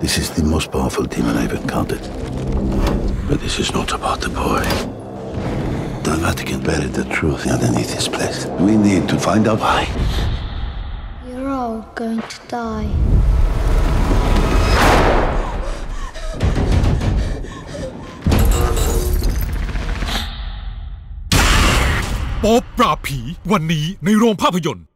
This is the most powerful demon I've encountered. But this is not about the boy. The Vatican buried the truth underneath this place. We need to find out why. You're all going to die. โป๊ปปราบผี วันนี้ในโรงภาพยนตร์